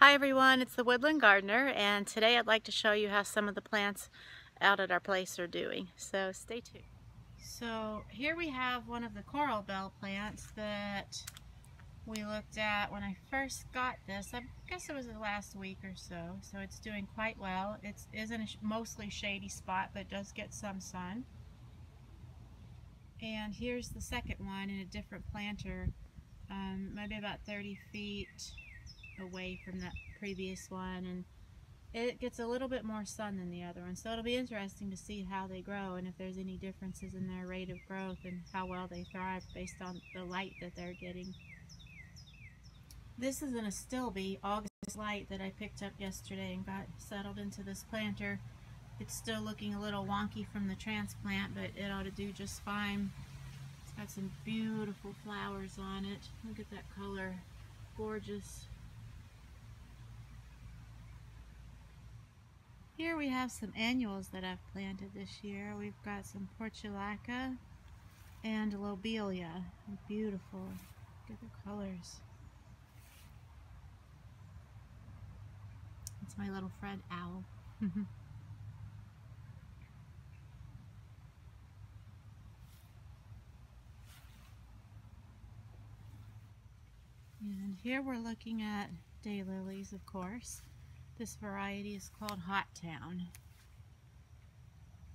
Hi everyone, it's the Woodland Gardener and today I'd like to show you how some of the plants out at our place are doing. So stay tuned. So here we have one of the coral bell plants that we looked at when I first got this. I guess it was the last week or so. So it's doing quite well. It is in a mostly shady spot but does get some sun. And here's the second one in a different planter, um, maybe about 30 feet away from that previous one and it gets a little bit more sun than the other one so it'll be interesting to see how they grow and if there's any differences in their rate of growth and how well they thrive based on the light that they're getting. This is an Astilbe August light that I picked up yesterday and got settled into this planter. It's still looking a little wonky from the transplant but it ought to do just fine. It's got some beautiful flowers on it. Look at that color. Gorgeous. Here we have some annuals that I've planted this year. We've got some portulaca and lobelia. Beautiful. Look at the colors. It's my little friend owl. and here we're looking at daylilies, of course. This variety is called Hot Town.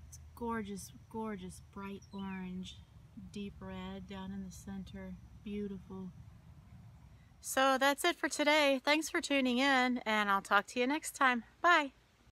It's gorgeous, gorgeous bright orange, deep red down in the center. Beautiful. So that's it for today. Thanks for tuning in and I'll talk to you next time. Bye.